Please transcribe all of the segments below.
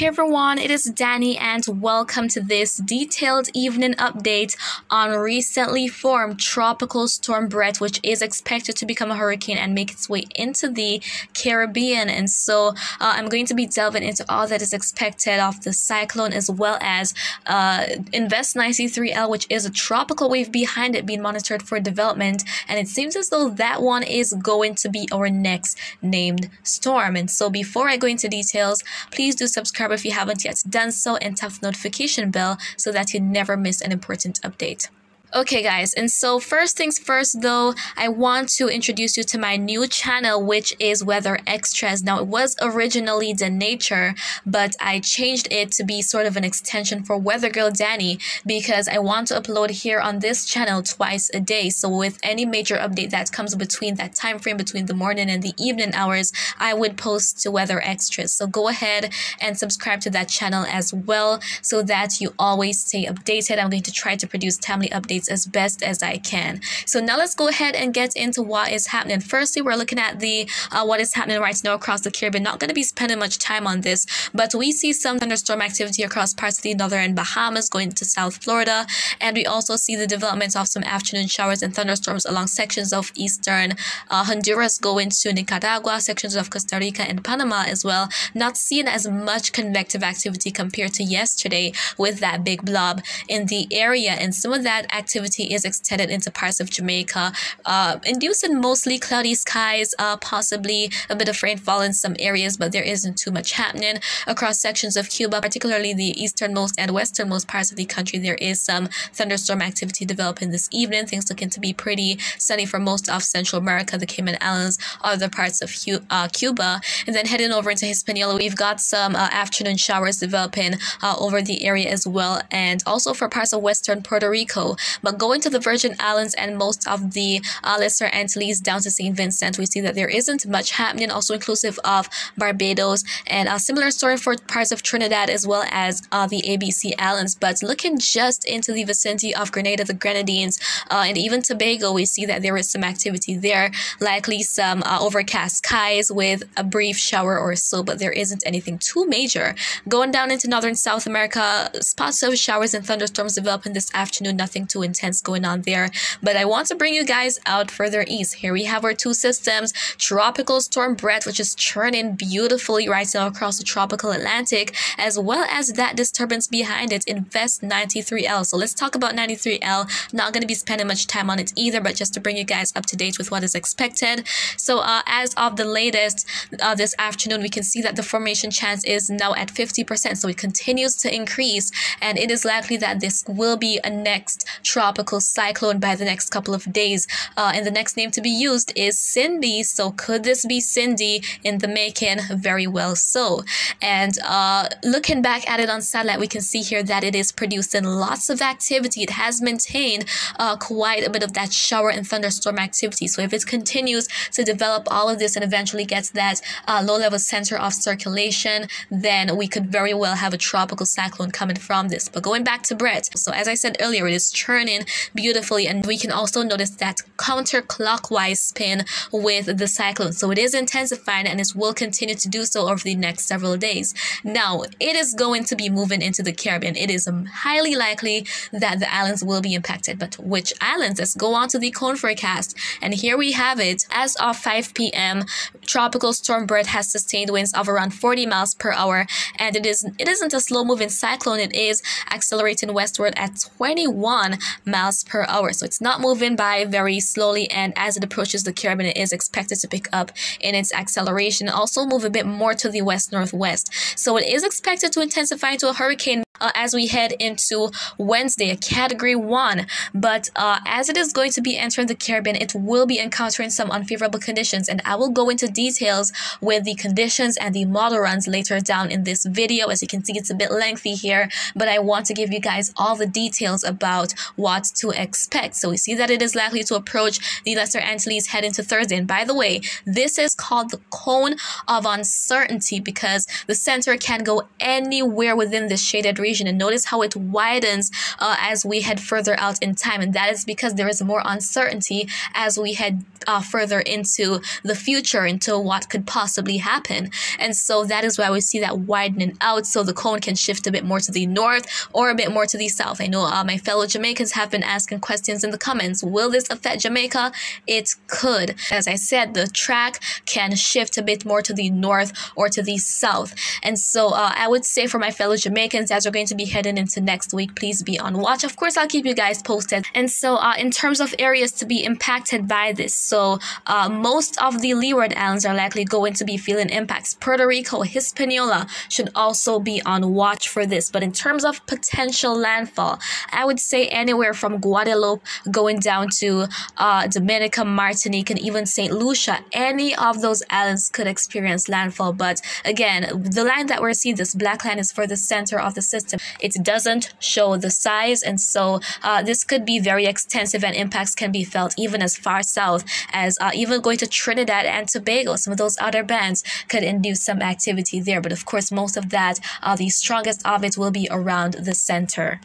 Hey everyone, it is Danny and welcome to this detailed evening update on recently formed Tropical Storm Bret, which is expected to become a hurricane and make its way into the Caribbean. And so uh, I'm going to be delving into all that is expected of the cyclone as well as uh, Invest 93L, which is a tropical wave behind it being monitored for development. And it seems as though that one is going to be our next named storm. And so before I go into details, please do subscribe subscribe if you haven't yet done so and tap the notification bell so that you never miss an important update. Okay guys, and so first things first though, I want to introduce you to my new channel which is Weather Extras. Now it was originally The Nature, but I changed it to be sort of an extension for Weather Girl Danny because I want to upload here on this channel twice a day. So with any major update that comes between that time frame between the morning and the evening hours, I would post to Weather Extras. So go ahead and subscribe to that channel as well so that you always stay updated. I'm going to try to produce timely updates updates as best as I can. So now let's go ahead and get into what is happening. Firstly, we're looking at the uh, what is happening right now across the Caribbean. Not going to be spending much time on this, but we see some thunderstorm activity across parts of the northern Bahamas going to South Florida, and we also see the development of some afternoon showers and thunderstorms along sections of eastern uh, Honduras going to Nicaragua, sections of Costa Rica and Panama as well. Not seeing as much convective activity compared to yesterday with that big blob in the area, and some of that activity activity is extended into parts of Jamaica, uh, inducing mostly cloudy skies, uh, possibly a bit of rainfall in some areas, but there isn't too much happening. Across sections of Cuba, particularly the easternmost and westernmost parts of the country, there is some thunderstorm activity developing this evening. Things looking to be pretty sunny for most of Central America, the Cayman Islands, other parts of uh, Cuba. And then heading over into Hispaniola, we've got some uh, afternoon showers developing uh, over the area as well, and also for parts of western Puerto Rico. But going to the Virgin Islands and most of the uh, Lesser Antilles down to St. Vincent, we see that there isn't much happening, also inclusive of Barbados and a similar story for parts of Trinidad as well as uh, the ABC Islands. But looking just into the vicinity of Grenada, the Grenadines, uh, and even Tobago, we see that there is some activity there, likely some uh, overcast skies with a brief shower or so, but there isn't anything too major. Going down into northern South America, spots of showers and thunderstorms developing this afternoon, nothing too intense going on there. But I want to bring you guys out further east. Here we have our two systems, Tropical Storm Bret, which is churning beautifully right now across the tropical Atlantic, as well as that disturbance behind it, Invest 93L. So let's talk about 93L. Not going to be spending much time on it either, but just to bring you guys up to date with what is expected. So uh, as of the latest uh, this afternoon, we can see that the formation chance is now at 50%. So it continues to increase, and it is likely that this will be a next tropical cyclone by the next couple of days. Uh, and the next name to be used is Cindy. So could this be Cindy in the making? Very well so. And uh, looking back at it on satellite, we can see here that it is producing lots of activity. It has maintained uh, quite a bit of that shower and thunderstorm activity. So if it continues to develop all of this and eventually gets that uh, low-level center of circulation, then we could very well have a tropical cyclone coming from this. But going back to Bret, so as I said earlier, it is churning in beautifully and we can also notice that counterclockwise spin with the cyclone. So it is intensifying and it will continue to do so over the next several days. Now it is going to be moving into the Caribbean. It is um, highly likely that the islands will be impacted. But which islands? Let's go on to the cone forecast and here we have it. As of 5 p.m tropical storm Bret has sustained winds of around 40 miles per hour and it is it isn't a slow moving cyclone. It is accelerating westward at 21 miles per hour. So it's not moving by very slowly. And as it approaches the Caribbean, it is expected to pick up in its acceleration also move a bit more to the west northwest. So it is expected to intensify into a hurricane uh, as we head into Wednesday, a category one. But uh, as it is going to be entering the Caribbean, it will be encountering some unfavorable conditions. And I will go into details with the conditions and the model runs later down in this video. As you can see, it's a bit lengthy here, but I want to give you guys all the details about what to expect. So we see that it is likely to approach the Lesser Antilles head into Thursday. And by the way, this is called the cone of uncertainty because the center can go anywhere within this shaded region region and notice how it widens uh, as we head further out in time. And that is because there is more uncertainty as we head uh, further into the future, into what could possibly happen. And so that is why we see that widening out so the cone can shift a bit more to the north or a bit more to the south. I know uh, my fellow Jamaicans have been asking questions in the comments. Will this affect Jamaica? It could. As I said, the track can shift a bit more to the north or to the south. And so uh, I would say for my fellow Jamaicans, as we're going to be heading into next week, please be on watch. Of course, I'll keep you guys posted. And so uh, in terms of areas to be impacted by this, so uh, most of the Leeward Islands are likely going to be feeling impacts. Puerto Rico, Hispaniola should also be on watch for this. But in terms of potential landfall, I would say anywhere from Guadeloupe going down to uh, Dominica, Martinique, and even St. Lucia, any of those islands could experience landfall. But again, the line that we're seeing, this black line, is for the center of the system. It doesn't show the size, and so uh, this could be very extensive, and impacts can be felt even as far south as uh, even going to Trinidad and Tobago. Some of those other bands could induce some activity there, but of course, most of that, uh, the strongest of it will be around the center.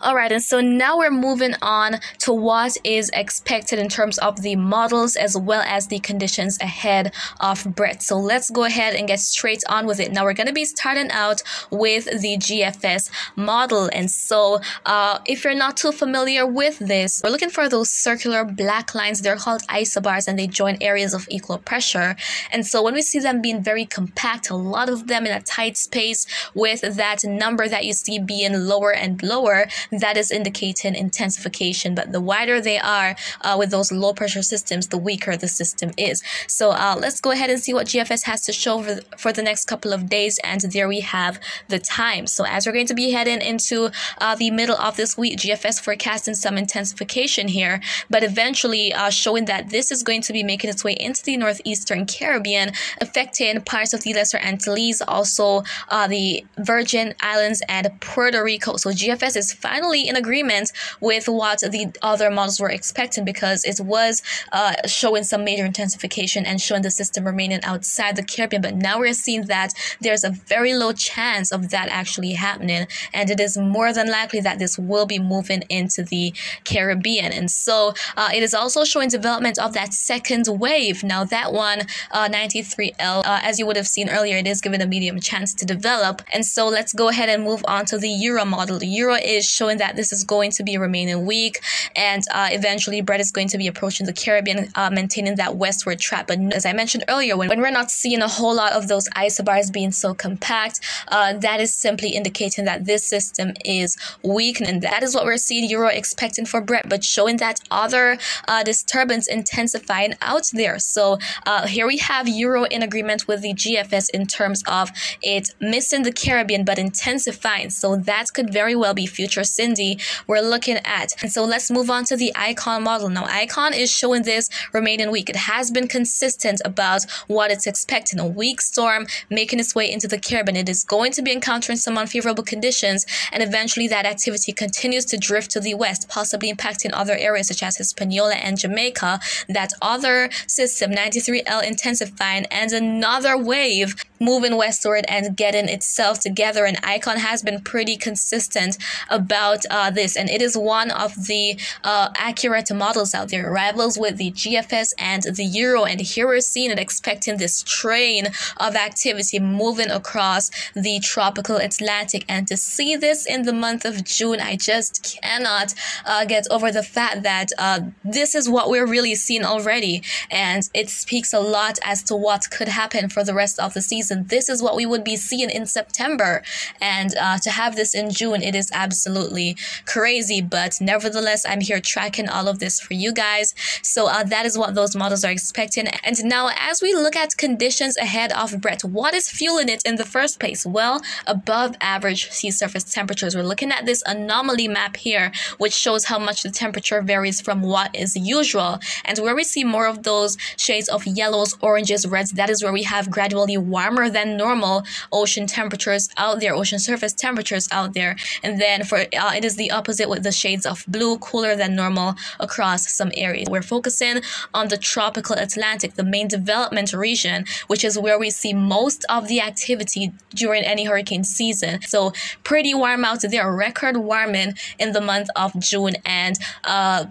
All right, and so now we're moving on to what is expected in terms of the models as well as the conditions ahead of Bret. So let's go ahead and get straight on with it. Now we're going to be starting out with the GFS model. And so uh, if you're not too familiar with this, we're looking for those circular black lines. They're called isobars and they join areas of equal pressure. And so when we see them being very compact, a lot of them in a tight space with that number that you see being lower and lower, that is indicating intensification. But the wider they are uh, with those low pressure systems, the weaker the system is. So uh, let's go ahead and see what GFS has to show for, for the next couple of days. And there we have the time. So as we're going to be heading into uh, the middle of this week, GFS forecasting some intensification here, but eventually uh, showing that this is going to be making its way into the northeastern Caribbean, affecting parts of the Lesser Antilles, also uh, the Virgin Islands and Puerto Rico. So GFS is finally in agreement with what the other models were expecting because it was uh, showing some major intensification and showing the system remaining outside the Caribbean. But now we're seeing that there's a very low chance of that actually happening, and it is more than likely that this will be moving into the Caribbean. And so uh, it is also showing development of that second wave. Now, that one, uh, 93L, uh, as you would have seen earlier, it is given a medium chance to develop. And so let's go ahead and move on to the Euro model. The Euro is showing that this is going to be remaining weak, and uh, eventually Bret is going to be approaching the Caribbean, uh, maintaining that westward trap. But as I mentioned earlier, when, when we're not seeing a whole lot of those isobars being so compact, uh, that is simply indicating that this system is weak, and that is what we're seeing Euro expecting for Bret, but showing that other uh, disturbance intensifying out there. So uh, here we have Euro in agreement with the GFS in terms of it missing the Caribbean but intensifying. So that could very well be future Cindy we're looking at. And so let's move on to the icon model. Now, icon is showing this remaining weak. It has been consistent about what it's expecting. A weak storm making its way into the Caribbean. It is going to be encountering some unfavorable conditions, and eventually that activity continues to drift to the west, possibly impacting other areas such as Hispaniola and Jamaica. That other system, 93L intensifying, and another wave moving westward and getting itself together. And Icon has been pretty consistent about uh, this, and it is one of the uh, accurate models out there. Rivals with the GFS and the Euro, and here we're seeing it expecting this train of activity moving across the tropical Atlantic. And to see this in the month of June, I just cannot uh, get over the fact that uh, this is what we're really seeing already, and it speaks a lot as to what could happen for the rest of the season season. This is what we would be seeing in September. And uh, to have this in June, it is absolutely crazy. But nevertheless, I'm here tracking all of this for you guys. So uh, that is what those models are expecting. And now, as we look at conditions ahead of Bret, what is fueling it in the first place? Well, above average sea surface temperatures. We're looking at this anomaly map here, which shows how much the temperature varies from what is usual. And where we see more of those shades of yellows, oranges, reds, that is where we have gradually warmer warmer than normal ocean temperatures out there, ocean surface temperatures out there. And then for uh, it is the opposite with the shades of blue, cooler than normal across some areas. We're focusing on the tropical Atlantic, the main development region, which is where we see most of the activity during any hurricane season. So pretty warm out there, record warming in the month of June and uh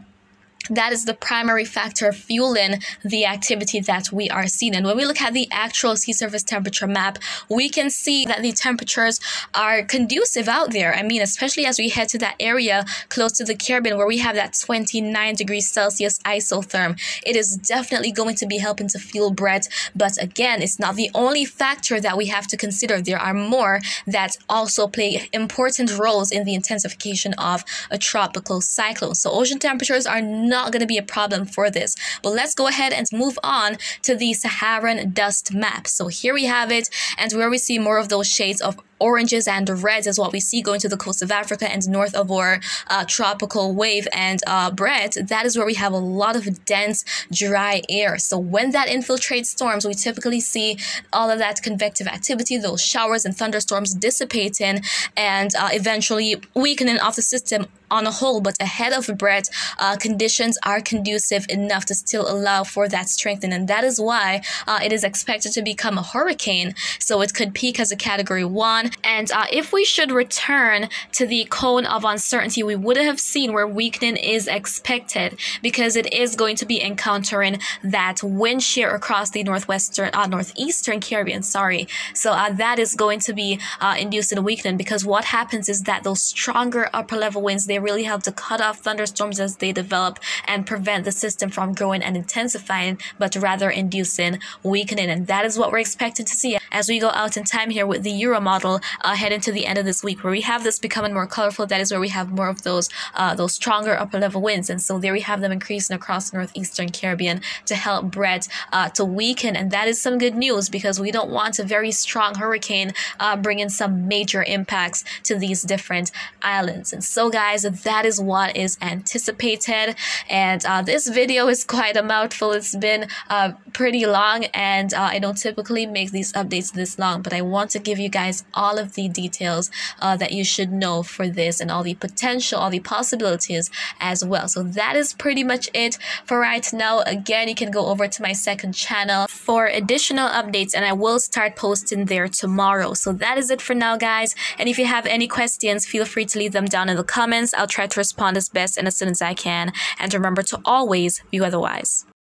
that is the primary factor fueling the activity that we are seeing. And when we look at the actual sea surface temperature map, we can see that the temperatures are conducive out there. I mean, especially as we head to that area close to the Caribbean where we have that 29 degrees Celsius isotherm. It is definitely going to be helping to fuel Bret. But again, it's not the only factor that we have to consider. There are more that also play important roles in the intensification of a tropical cyclone. So ocean temperatures are not going to be a problem for this. But let's go ahead and move on to the Saharan dust map. So here we have it and where we see more of those shades of oranges and reds is what we see going to the coast of Africa and north of our uh, tropical wave and uh, Bret, that is where we have a lot of dense, dry air. So when that infiltrates storms, we typically see all of that convective activity, those showers and thunderstorms dissipating and uh, eventually weakening off the system on a whole, but ahead of Bret, uh, conditions are conducive enough to still allow for that strengthening. And that is why uh, it is expected to become a hurricane. So it could peak as a category one. And uh, if we should return to the cone of uncertainty, we would have seen where weakening is expected because it is going to be encountering that wind shear across the northwestern, uh, northeastern Caribbean. Sorry. So uh, that is going to be uh, induced in weakening because what happens is that those stronger upper level winds, they really help to cut off thunderstorms as they develop and prevent the system from growing and intensifying, but rather inducing weakening. And that is what we're expecting to see as we go out in time here with the Euro model uh, heading to the end of this week, where we have this becoming more colorful. That is where we have more of those uh, those stronger upper level winds, and so there we have them increasing across the northeastern Caribbean to help Bret uh, to weaken, and that is some good news because we don't want a very strong hurricane uh, bringing some major impacts to these different islands. And so, guys, that is what is anticipated, and uh, this video is quite a mouthful. It's been uh, pretty long, and I don't typically make these updates this long, but I want to give you guys all all of the details uh, that you should know for this and all the potential, all the possibilities as well. So that is pretty much it for right now. Again, you can go over to my second channel for additional updates and I will start posting there tomorrow. So that is it for now, guys. And if you have any questions, feel free to leave them down in the comments. I'll try to respond as best and as soon as I can. And remember to always be weatherwise.